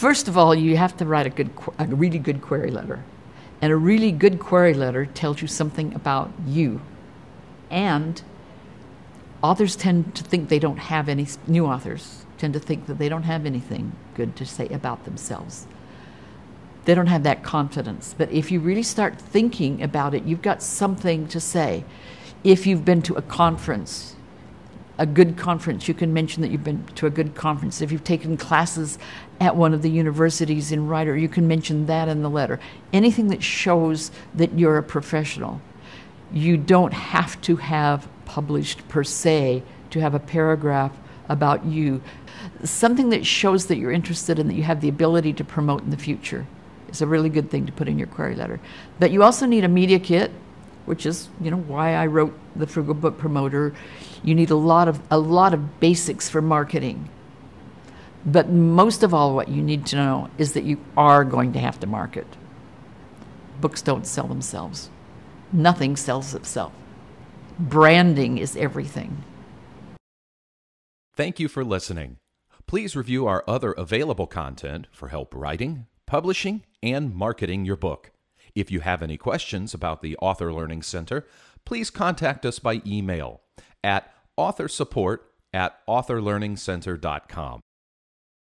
First of all, you have to write a good, a really good query letter, and a really good query letter tells you something about you, and authors tend to think they don't have any new authors tend to think that they don't have anything good to say about themselves. They don't have that confidence. But if you really start thinking about it you've got something to say. If you've been to a conference a good conference you can mention that you've been to a good conference if you've taken classes at one of the universities in writer you can mention that in the letter anything that shows that you're a professional you don't have to have published per se to have a paragraph about you. Something that shows that you're interested and that you have the ability to promote in the future is a really good thing to put in your query letter. But you also need a media kit, which is you know why I wrote the Frugal Book Promoter. You need a lot of a lot of basics for marketing. But most of all, what you need to know is that you are going to have to market. Books don't sell themselves. Nothing sells itself. Branding is everything. Thank you for listening. Please review our other available content for help writing, publishing, and marketing your book. If you have any questions about the Author Learning Center, please contact us by email at authorsupport at authorlearningcenter.com.